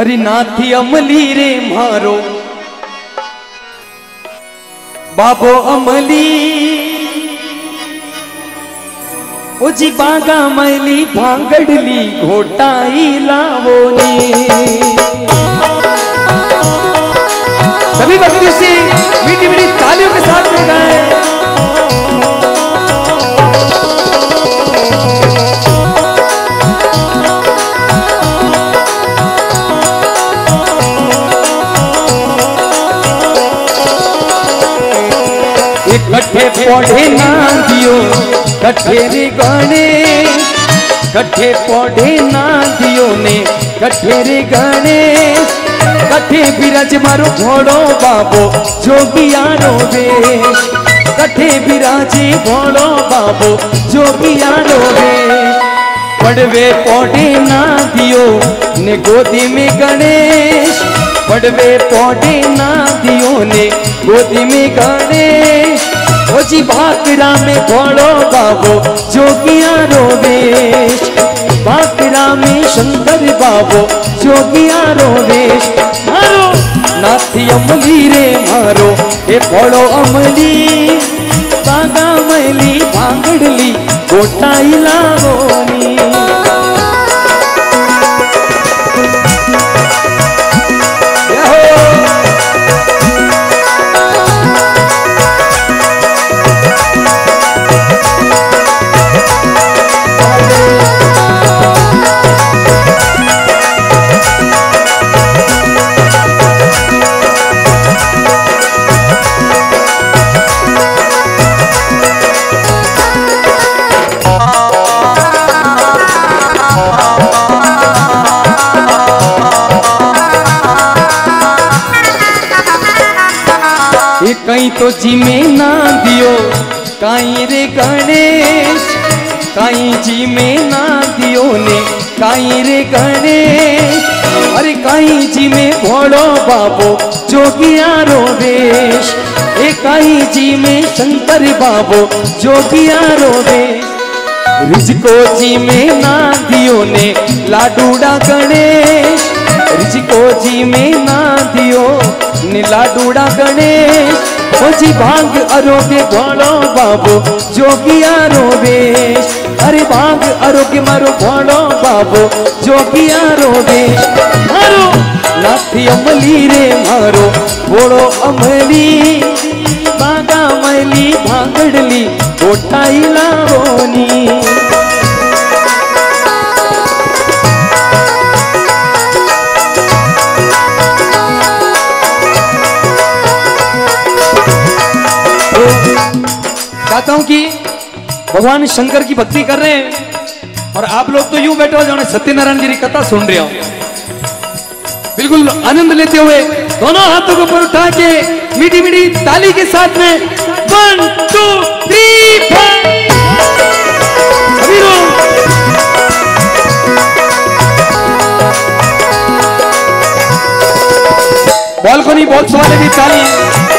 અરે નાથી અમલી રે મારો બાબો અમલી ઓજી બાગા મૈલી ભાંગડલી ઘોટાઈ લાવો ને सभी भक्तों से मीठी मीठी तालियों के साथ में गाएं पढ़े ना दियो कठेरे गणे, कठे पढ़े ना दियो ने, कठेरे गणे, कठे बिराज मारो भोड़ो बाबो, जोगिया रोवे कठे बिराजे भोड़ो बाबो, जोगिया रोवे पड़वे पढ़े ना दियो ने गोदी में गणेश। पड़वे पढ़े ना दियो ने, गोदी में गणेश। भोजी भाकरा में बड़ो बाबो, जोगिया रोवेश। भाकरा में शंकर बाबो, जोगिया रोवेश। मारो, नाथी अमली रे मारो, ए घोड़ो अमली। बागा मैली भांगड़ली, गोटाई लावोनी। तो जिमे ना दियो। काई रे गणेश, काई जी में ना दियो ने। काई रे गणेश, अरे काई जी में भोलो बाबो, जोगिया रो वेश ए काई जी में शंकर बाबो, जोगिया रो रिजको जी में ना दियो ने, लाडूड़ा गणेश। रिजको जी में ना दियो ने, लाडूड़ा गणेश। ओजी भाँग आरोग्य भाणो बाबो जोगिया रोवे अरे भाँग आरोग्य मारो भाणो बाबू जोगिया रोवे मारो, लाठी अमली रे मारो थोड़ो अमली। बागा मली भांगड़ली कोठाई लावोनी चाहता हूँ कि भगवान शंकर की भक्ति कर रहे हैं। और आप लोग तो यूँ बैठे हो जाने सत्यनारायण जी की कथा सुन रहे हो। बिल्कुल आनंद लेते हुए दोनों हाथों को ऊपर उठा के मीठी मीठी ताली के साथ में वन, टू, थ्री सभी लोग। बालकनी बॉक्स वाले ताली।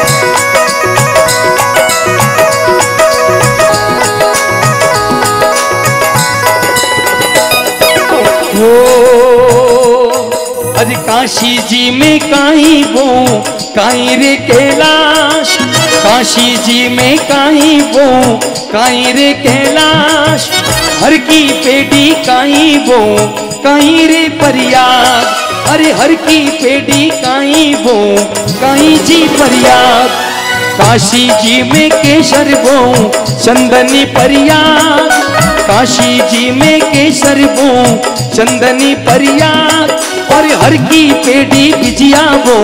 काशी जी में काई वो काई रे कैलाश। काशी जी में काई वो काई रे कैलाश। हर की पेड़ी काई वो काई रे परियाद अरे हर की पेड़ी काई वो काई जी परियाद काशी जी में केसर वो, चंदनी परियाद काशी जी में केसर वो, चंदनी परियाद और हर की पेड़ी बिजिया वो,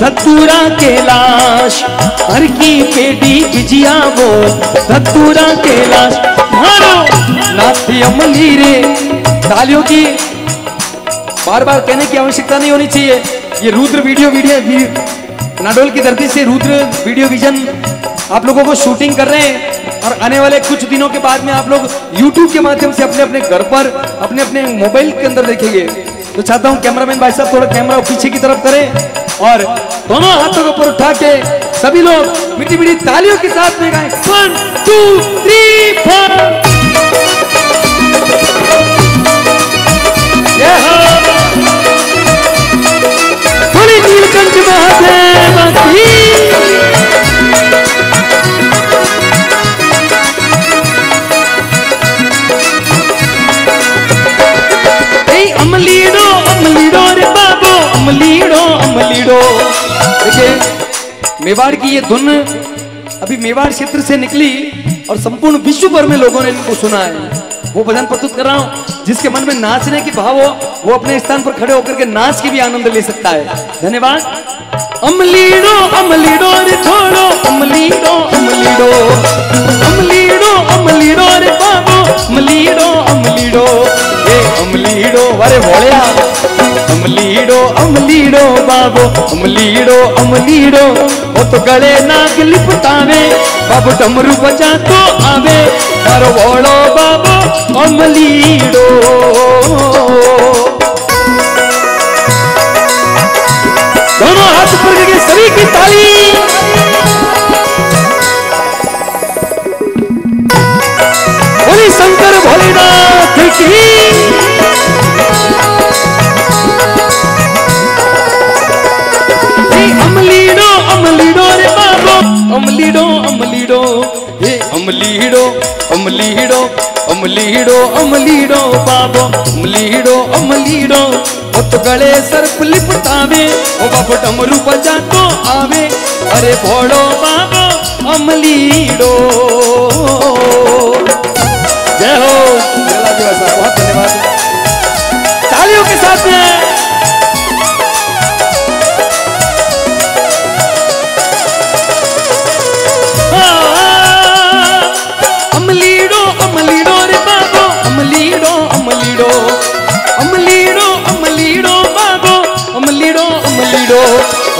धतूरा कैलाश हर की पेड़ी बिजिया वो, धतूरा कैलाश मारो नाथी अमली रे। तालियों की बार बार कहने की आवश्यकता नहीं होनी चाहिए। ये रुद्र वीडियो वीडियो नाडोल की धरती से रुद्र वीडियो विजन आप लोगों को शूटिंग कर रहे हैं। और आने वाले कुछ दिनों के बाद में आप लोग YouTube के माध्यम से अपने अपने घर पर अपने अपने मोबाइल के अंदर देखेंगे। तो चाहता हूँ कैमरामैन भाई साहब थोड़ा कैमरा पीछे की तरफ़ करें और दोनों हाथों के ऊपर उठा के सभी लोग मिट्टी मिट्टी तालियों के साथ में गाएँ। वन टू थ्री फोर थोड़ी नीलकंठ महादेव। मेवाड़ की ये धुन अभी मेवाड़ क्षेत्र से निकली और संपूर्ण विश्व भर में लोगों ने इनको सुना है। वो भजन प्रस्तुत कर रहा हूँ, जिसके मन में नाचने की भाव हो, वो अपने स्थान पर खड़े होकर के नाच की भी आनंद ले सकता है। धन्यवाद। अमलीड़ो अमलीड़ो रे छोड़ो। अमलीड़ो अमलीड़ो अमलीड़ो अमलीड़ो रे बाबो। अमलीड़ो अमलीड़ो ए अमलीड़ो अरे भोलिया अमलीड़ो अमलीड़ो बाबो, अमलीड़ो अमलीड़ो। वो तो गले नाग लिपटावे बाबू डमरू बजा तो आवे। मारो भोलो बाबो, अमलीड़ो। दोनों हाथ ऊपर करके सभी की ताली। बोली शंकर भोलेनाथ की। अमलीड़ो अमलीड़ो अमलीड़ो बाबो अमलीड़ो अमलीड़ो वो गले सर्प लिपटावे ओ बाबो डमरू बजा तो आवे अरे भोड़ो बाबो अमलीड़ो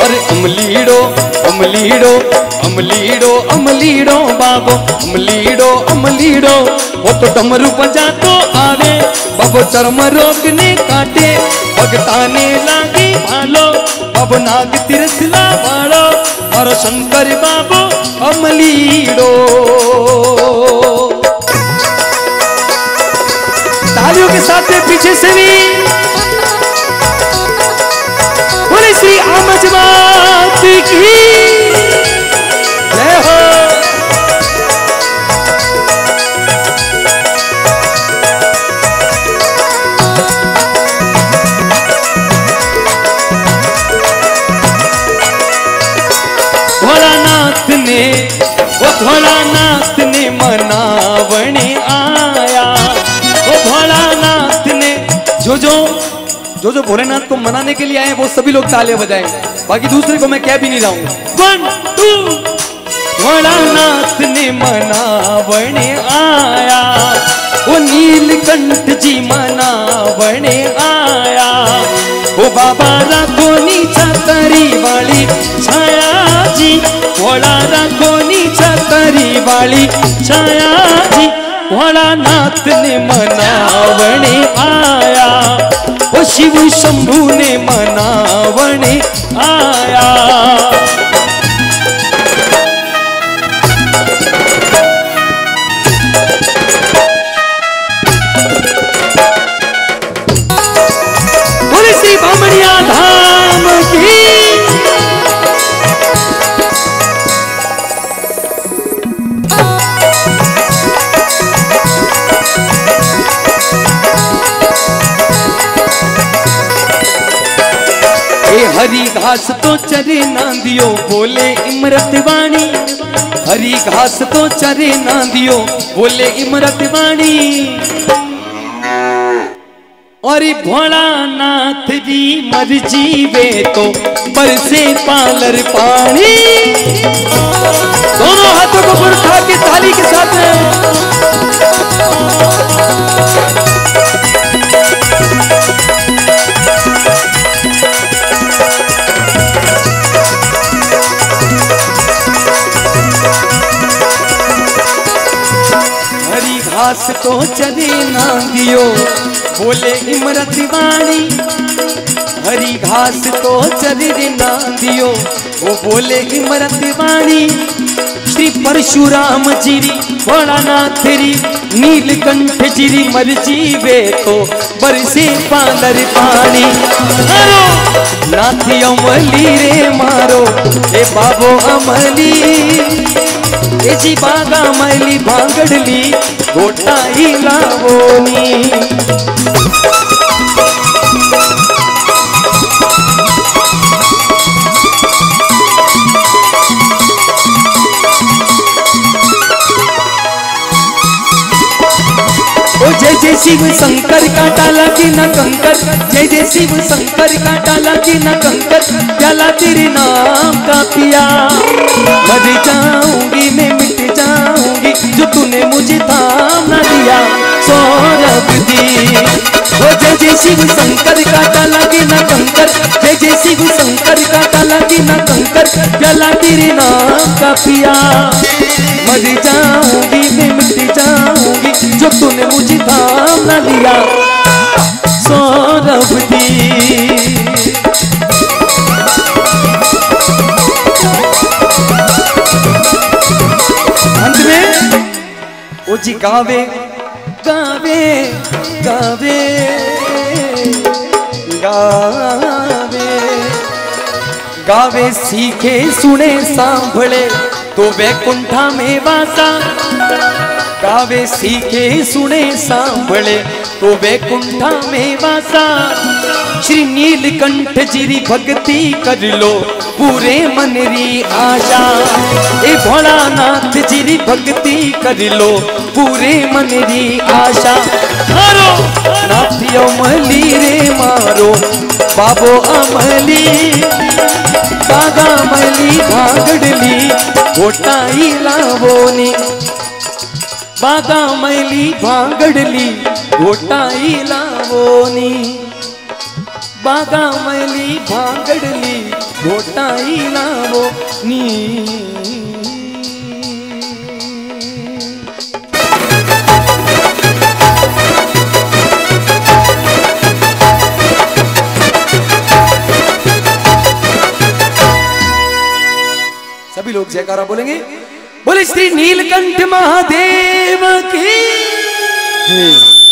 अरे अमलीडो अमलीडो अमलीडो अमलीडो बाबो, अमलीडो अमलीडो। वो तो डमरू बजा तो आवे, बाबो चर्म रोग ने काटे। भगताने लागी भालो बाबो नाग तिरसला वालो और शंकर बाबो, अमलीडो। तालियों के साथ पीछे से भी भोलानाथ ने वो भोलानाथ ने मनावणे जो जो भोलेनाथ को मनाने के लिए आए वो सभी लोग तालियाँ बजाएँ। बाकी दूसरे को मैं कह भी नहीं वन टू भोलानाथ ने मनावणे आया वो नीलकंठ जी मनावणे आया। वो बाबा राखोनी छतरी वाली छाया जी भोला राखोनी छतरी वाली छाया जी। भोलानाथ ने मनावणे आया शिव शंभू ने हरी घास तो चरे नांदियो, बोले इमरत वाणी। हरी घास तो चरे नांदियो, बोले इमरत वाणी। और भोलानाथ जी, मर्ज़ी वे तो बरसे पालर पानी दोनों हाथों को बुरखा के ताली के साथ में घास तो चले ना दियो बोले इमरत वाणी, हरी घास तो चली ना दियो वो बोले इमरत वाणी श्री परशुराम जीरी भोलानाथ तेरी नीलकंठ जीरी मर्ज़ी वे तो बरसे पालर पानी। मारो नाथी अमली रे मारो, ए बाबो अमली। ए जी बागा मैली भांगडली, गोटाई लावोनी जय शिव शंकर का डाला की न कंकर। जय जय शिव शंकर का डाला की न कंकर। प्याला तेरे नाम का पिया। मर जाऊँगी मैं, मिट जाऊँगी। जो तूने मुझे थाम ना दिया। सौरभ दी ओ जय जय शिव शंकर का डाला न कंकर। जय जय शिव शंकर का डाला न कंकर। प्याला तेरे नाम का पिया। मर जाऊँगी मैं थाम ना लिया सौरभ दी अंत में जी गावे। गावे गावे गावे। गावे सीखे, सुने सांभळे तो वैकुंठा में वासा। गावे, सीखे, सुने सांभळे तो वैकुंठा में वासा। श्री नीलकंठ जिरी भक्ति कर लो, पूरे मन री आशा। ए भोलानाथ जिरी भक्ति कर लो, पूरे मन री आशा। मारो, नाथियो मली रे मारो, बाबो अमली। बागा मली भागडली गोटाई बागा मैली भांगडली घोटाई लावोनी बागा मैली भांगडली घोटाई लावोनी सभी लोग जयकारा बोलेंगे। बोले श्री नीलकंठ महादेव की